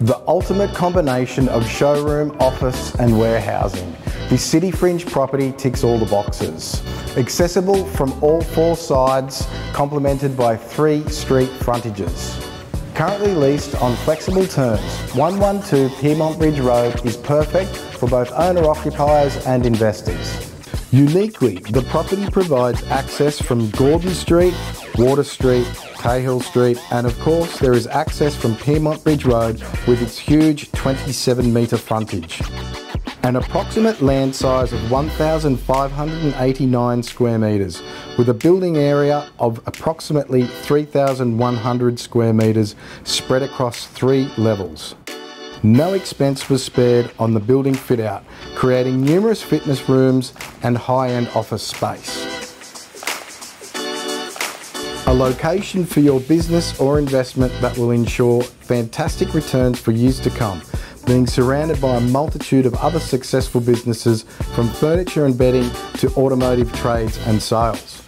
The ultimate combination of showroom, office and warehousing. This city fringe property ticks all the boxes. Accessible from all four sides, complemented by three street frontages. Currently leased on flexible terms, 112 Pyrmont Bridge Road is perfect for both owner-occupiers and investors. Uniquely, the property provides access from Gordon Street, Water Street, Cahill Street, and of course there is access from Pyrmont Bridge Road with its huge 27 metre frontage. An approximate land size of 1,589 square metres, with a building area of approximately 3,100 square metres spread across three levels. No expense was spared on the building fit out, creating numerous fitness rooms and high-end office space. Location for your business or investment that will ensure fantastic returns for years to come, being surrounded by a multitude of other successful businesses from furniture and bedding to automotive trades and sales.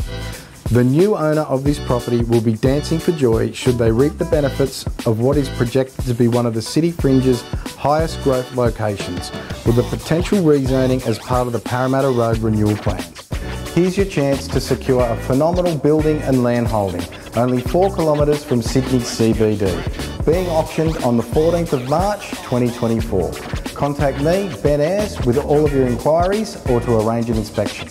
The new owner of this property will be dancing for joy should they reap the benefits of what is projected to be one of the city fringe's highest growth locations, with a potential rezoning as part of the Parramatta Road renewal plans. Here's your chance to secure a phenomenal building and land holding, only 4 kilometres from Sydney CBD, being auctioned on the 14th of March 2024. Contact me, Ben Ayers, with all of your inquiries or to arrange an inspection.